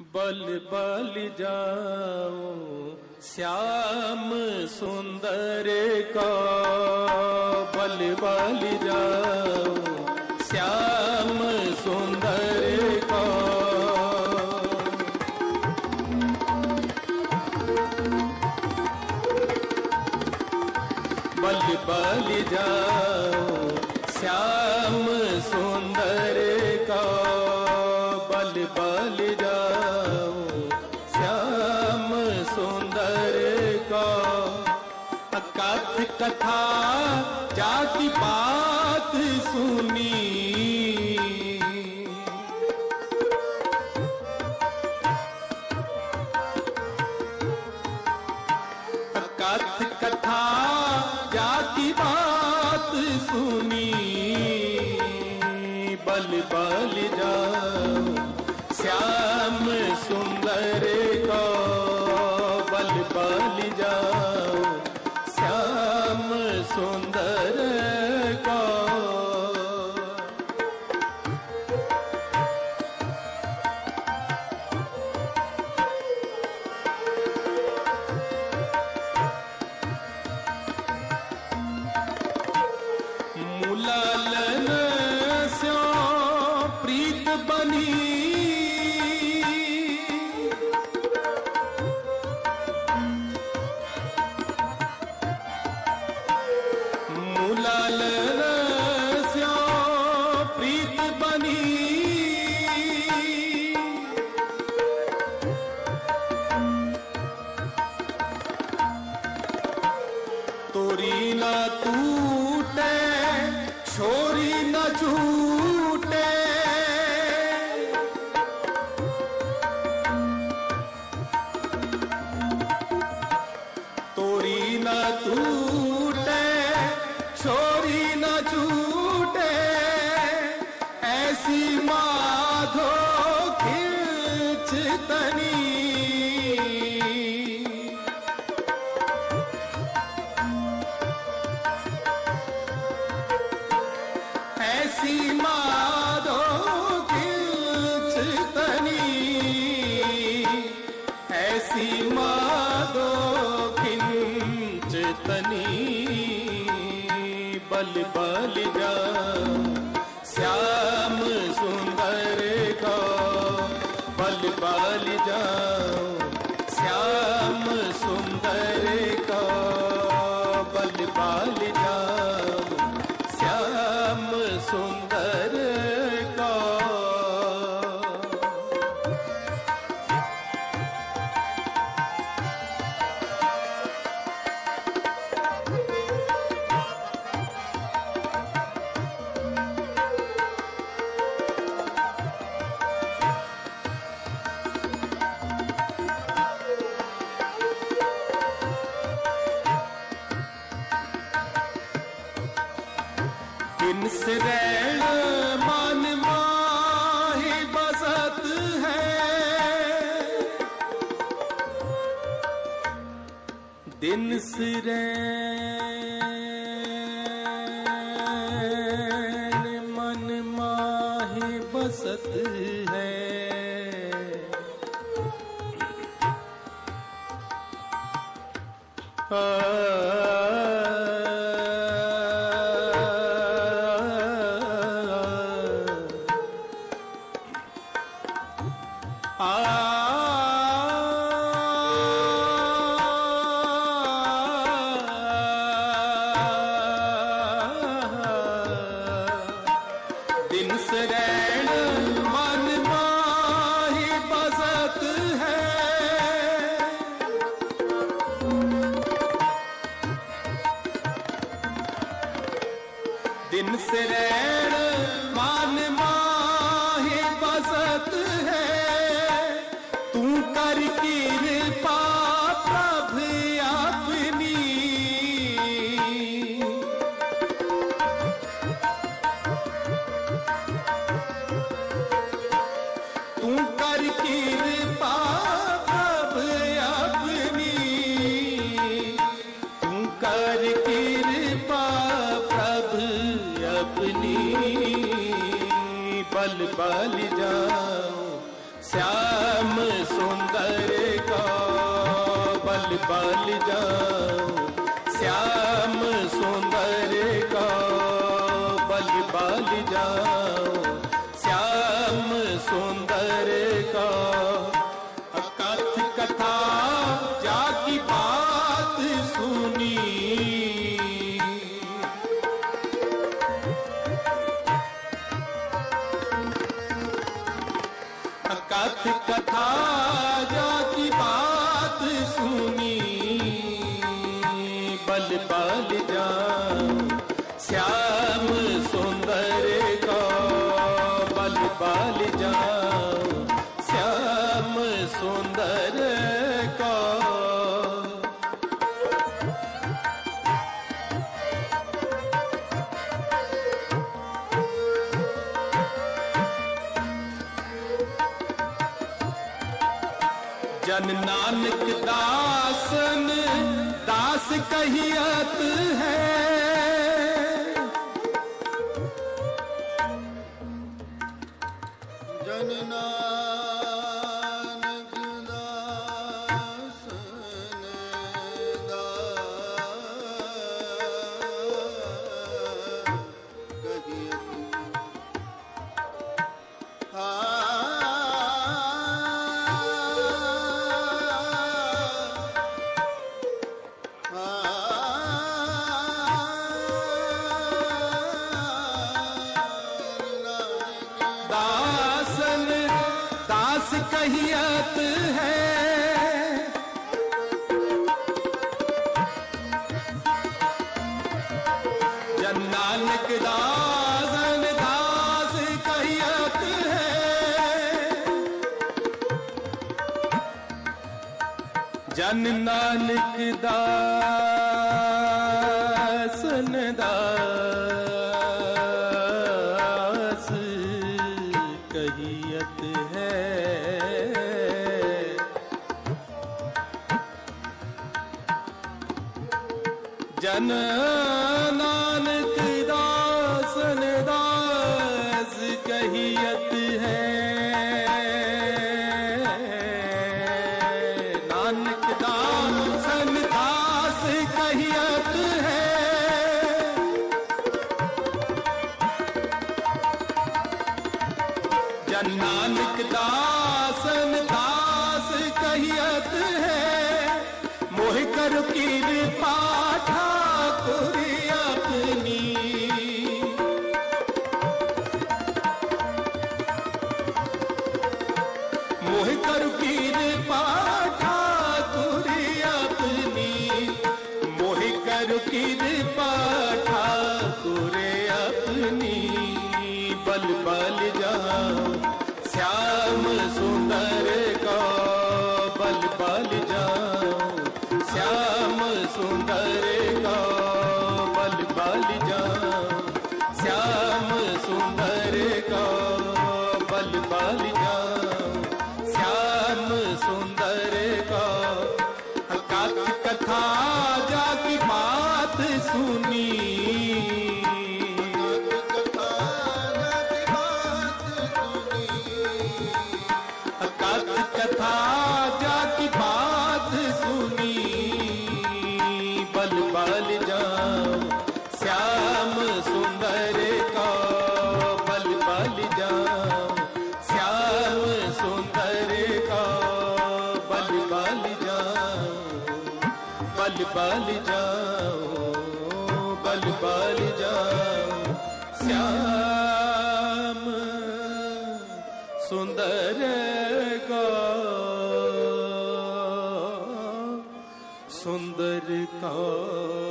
बल बल जाओ, श्याम सुंदर का। बल बल जाओ, श्याम सुंदर का। बल बल जाओ, श्याम कथ जाति बात सुनी। कथ कथा जाति बात सुनी। बल बल जाओ श्याम सुंदर बनी न टूटे छोरी न छूटे ऐसी माधो खिंच तनी ऐसी माधो बल बल जाओ श्याम सुंदर को बल बल जाओ, श्याम सुंदर को बल बल जाओ। ਸਰੈਣ ਮਨ ਮਾਹੀ ਬਸਤ ਹੈ ਦਿਨ ਸਰੈਣ ਮਨ ਮਾਹੀ ਬਸਤ ਹੈ ਆ संभाल जाऊँ। श्याम सुंदर का बल बल श्याम सुंदर का बल बल श्याम सुंदर का अकथ कथा जाकी बात सुनी। कथ जाकी बात सुनी बल बल जा जन नानक दासन दास कहियत है। जन नानक दास है। दासन दास कहियत है। जन नानक दासन जन नानक दासन दास कहियत है। मोह कर कृपा ठाकुर अपनी। मोह कर कृपा बल बल जाओ, श्याम सुंदर का बल बल जाओ, श्याम सुंदर का बल बल जाओ, श्याम सुंदर का। कथ कथा जाकी बात सुनी। श्याम सुंदर का सुंदर का।